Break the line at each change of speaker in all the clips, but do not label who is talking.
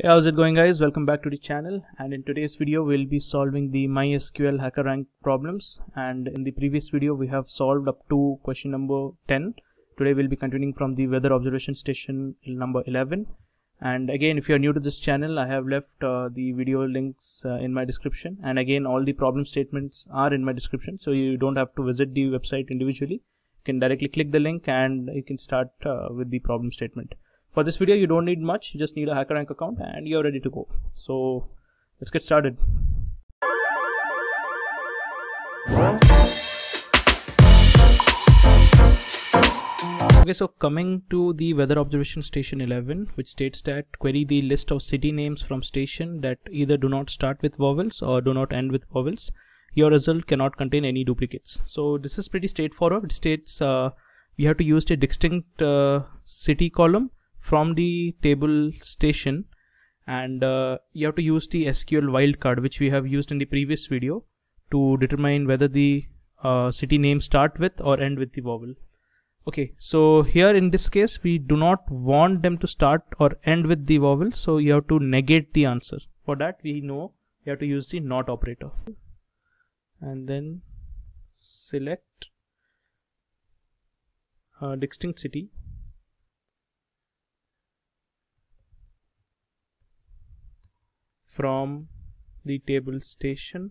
Hey, how's it going guys? Welcome back to the channel and in today's video we'll be solving the MySQL HackerRank problems and in the previous video we have solved up to question number 10. Today we'll be continuing from the weather observation station number 11 and again if you are new to this channel I have left uh, the video links uh, in my description and again all the problem statements are in my description so you don't have to visit the website individually. You can directly click the link and you can start uh, with the problem statement. For this video, you don't need much. You just need a HackerRank account and you're ready to go. So let's get started. Okay, so coming to the weather observation station 11, which states that query the list of city names from station that either do not start with vowels or do not end with vowels. Your result cannot contain any duplicates. So this is pretty straightforward. It states uh, we have to use a distinct uh, city column from the table station and uh, you have to use the SQL wildcard which we have used in the previous video to determine whether the uh, city name start with or end with the vowel. Okay, so here in this case we do not want them to start or end with the vowel so you have to negate the answer. For that we know you have to use the not operator and then select a distinct city from the table station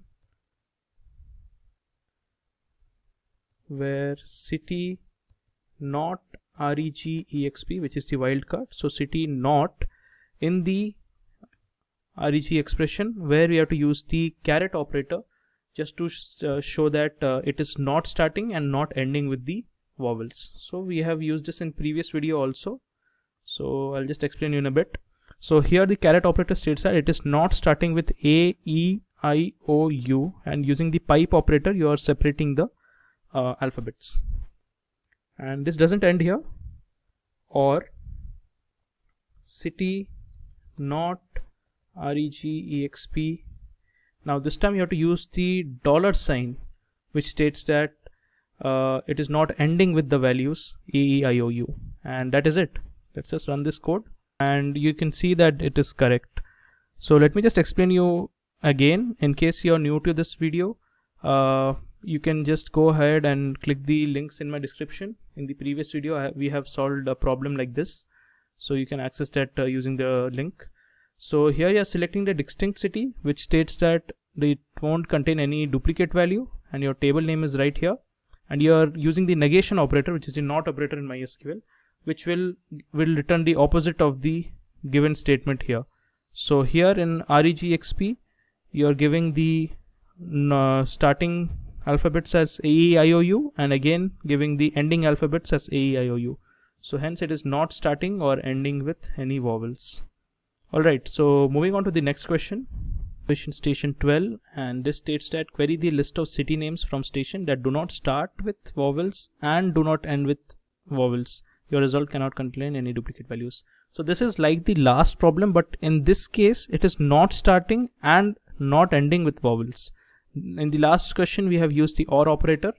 where city not reg exp which is the wildcard so city not in the reg expression where we have to use the caret operator just to uh, show that uh, it is not starting and not ending with the vowels. So we have used this in previous video also. So i'll just explain you in a bit so here the caret operator states that it is not starting with A, E, I, O, U and using the pipe operator you are separating the uh, alphabets. And this doesn't end here or city not regexp. Now this time you have to use the dollar sign which states that uh, it is not ending with the values e e i o u and that is it. Let's just run this code and you can see that it is correct. So let me just explain you again. In case you're new to this video uh, you can just go ahead and click the links in my description. In the previous video we have solved a problem like this. So you can access that uh, using the link. So here you are selecting the distinct city which states that it won't contain any duplicate value and your table name is right here. And you are using the negation operator which is the not operator in MySQL which will will return the opposite of the given statement here. So here in regexp you are giving the uh, starting alphabets as a e i o u and again giving the ending alphabets as a e i o u. So hence it is not starting or ending with any vowels. Alright so moving on to the next question. Question station 12 and this states that query the list of city names from station that do not start with vowels and do not end with vowels your result cannot contain any duplicate values. So this is like the last problem but in this case it is not starting and not ending with vowels. In the last question we have used the or operator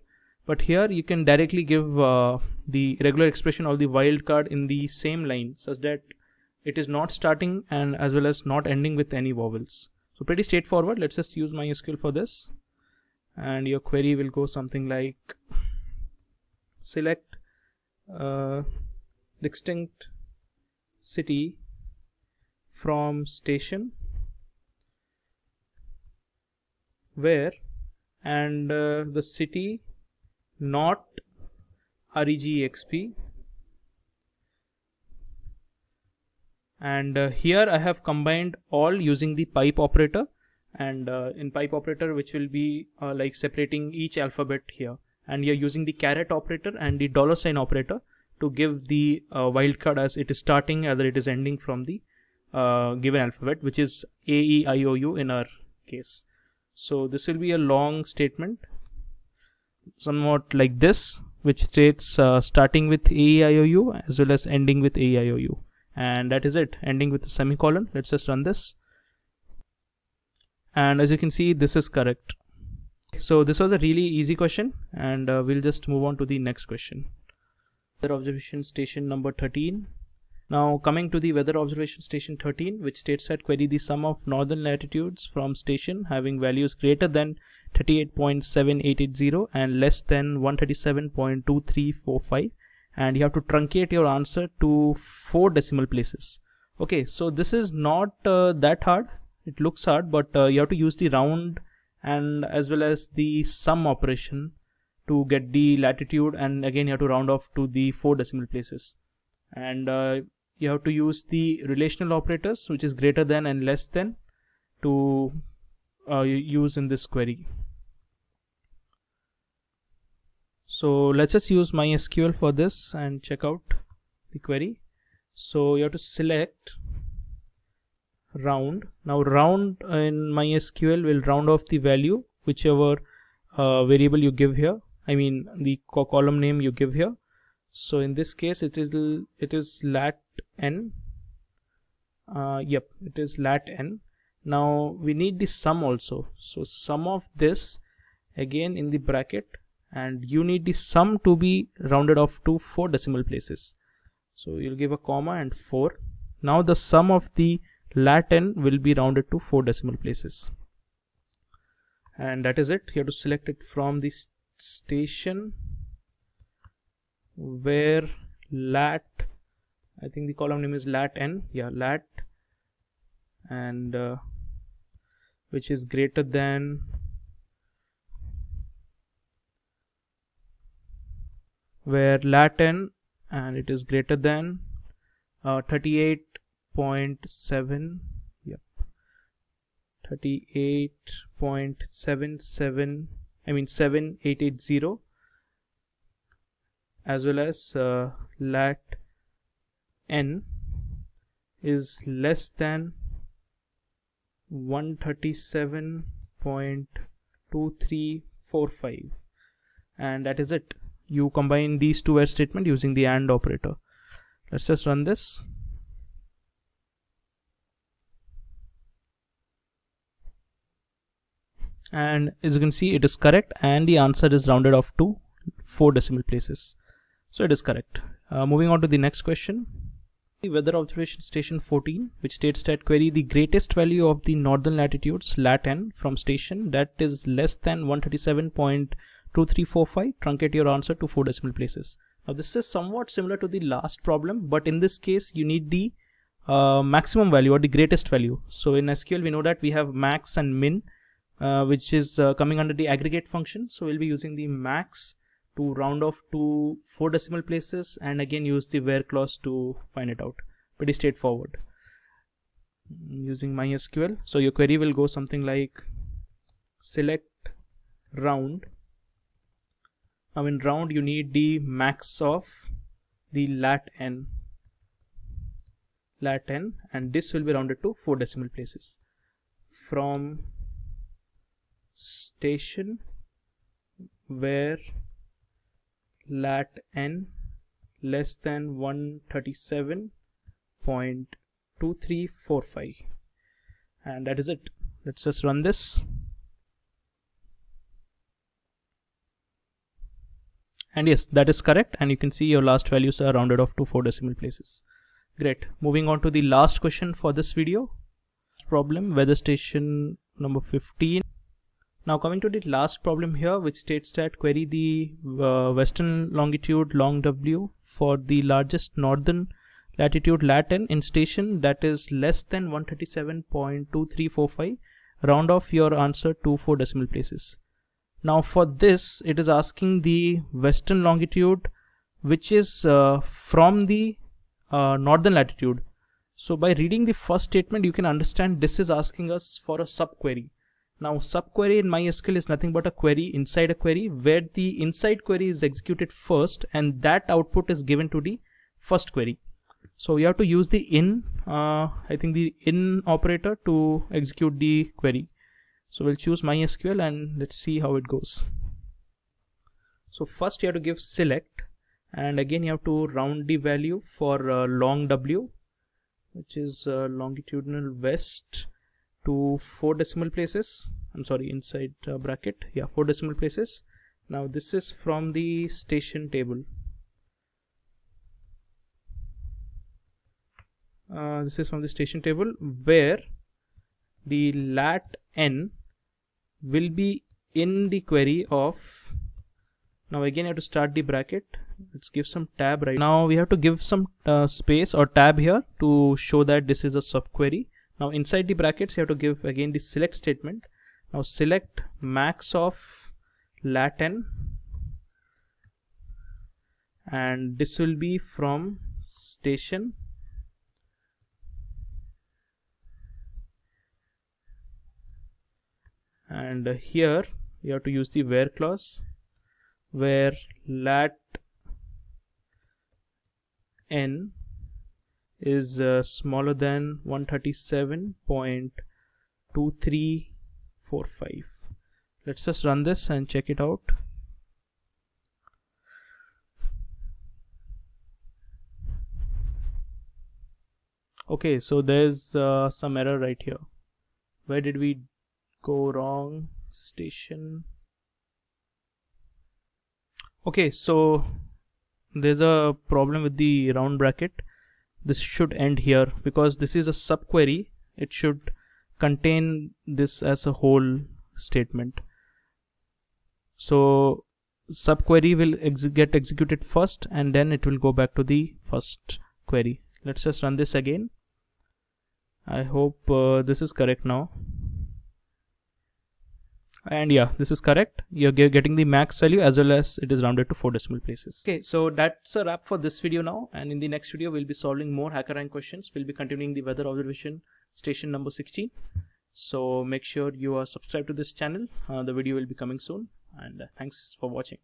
but here you can directly give uh, the regular expression of the wildcard in the same line such that it is not starting and as well as not ending with any vowels. So pretty straightforward. Let's just use mysql for this. And your query will go something like select uh, distinct city from station where and uh, the city not regexp and uh, here I have combined all using the pipe operator and uh, in pipe operator which will be uh, like separating each alphabet here and you're using the caret operator and the dollar sign operator to give the uh, wildcard as it is starting either it is ending from the uh, given alphabet which is a e i o u in our case. So this will be a long statement somewhat like this which states uh, starting with a e i o u as well as ending with a e i o u. And that is it ending with a semicolon. Let's just run this. And as you can see this is correct so this was a really easy question and uh, we'll just move on to the next question. Weather observation station number 13 now coming to the weather observation station 13 which states that query the sum of northern latitudes from station having values greater than 38.7880 and less than 137.2345 and you have to truncate your answer to four decimal places. Okay so this is not uh, that hard. It looks hard but uh, you have to use the round and as well as the sum operation to get the latitude and again you have to round off to the four decimal places. And uh, you have to use the relational operators which is greater than and less than to uh, use in this query. So let's just use mysql for this and check out the query. So you have to select round. Now round in mysql will round off the value whichever uh, variable you give here. I mean the co column name you give here. So in this case it is it is lat n. Uh, yep it is lat n. Now we need the sum also. So sum of this again in the bracket and you need the sum to be rounded off to four decimal places. So you'll give a comma and 4 now the sum of the lat n will be rounded to four decimal places. And that is it. You have to select it from the station where lat I think the column name is lat n. Yeah lat. And uh, which is greater than where lat n and it is greater than uh, 38.7 yep. 38.77 I mean 7880 as well as uh, lat n is less than 137.2345 and that is it. You combine these two where statement using the AND operator. Let's just run this and as you can see it is correct and the answer is rounded off to four decimal places so it is correct. Uh, moving on to the next question. The weather observation station 14 which states that query the greatest value of the northern latitudes lat n from station that is less than 137.2345 truncate your answer to four decimal places. Now this is somewhat similar to the last problem but in this case you need the uh, maximum value or the greatest value. So in SQL we know that we have max and min uh, which is uh, coming under the aggregate function. So we'll be using the max to round off to four decimal places and again use the where clause to find it out. Pretty straightforward. Using mysql. So your query will go something like select round. Now in round you need the max of the lat n. Lat n. And this will be rounded to four decimal places. From station where lat n less than 137.2345 and that is it. Let's just run this. And yes that is correct. And you can see your last values are rounded off to four decimal places. Great. Moving on to the last question for this video. Problem weather station number 15 now coming to the last problem here which states that query the uh, western longitude long W for the largest northern latitude lat n in station that is less than 137.2345 round off your answer to four decimal places. Now for this it is asking the western longitude which is uh, from the uh, northern latitude. So by reading the first statement you can understand this is asking us for a subquery now subquery in MySQL is nothing but a query inside a query where the inside query is executed first and that output is given to the first query. So we have to use the in, uh, I think the in operator to execute the query. So we'll choose MySQL and let's see how it goes. So first you have to give select and again you have to round the value for uh, long W which is uh, longitudinal west to four decimal places. I'm sorry inside uh, bracket. Yeah four decimal places. Now this is from the station table. Uh, this is from the station table where the lat n will be in the query of now again you have to start the bracket. Let's give some tab right now. We have to give some uh, space or tab here to show that this is a subquery now inside the brackets you have to give again the select statement. Now select max of lat n and this will be from station. And here you have to use the where clause where lat n is uh, smaller than 137.2345 let's just run this and check it out. Okay so there's uh, some error right here. Where did we go wrong? Station. Okay so there's a problem with the round bracket this should end here because this is a subquery. It should contain this as a whole statement. So subquery will ex get executed first and then it will go back to the first query. Let's just run this again. I hope uh, this is correct now and yeah this is correct. You're getting the max value as well as it is rounded to four decimal places. Okay so that's a wrap for this video now. And in the next video we'll be solving more HackerRank questions. We'll be continuing the weather observation station number 16 so make sure you are subscribed to this channel. Uh, the video will be coming soon. And uh, thanks for watching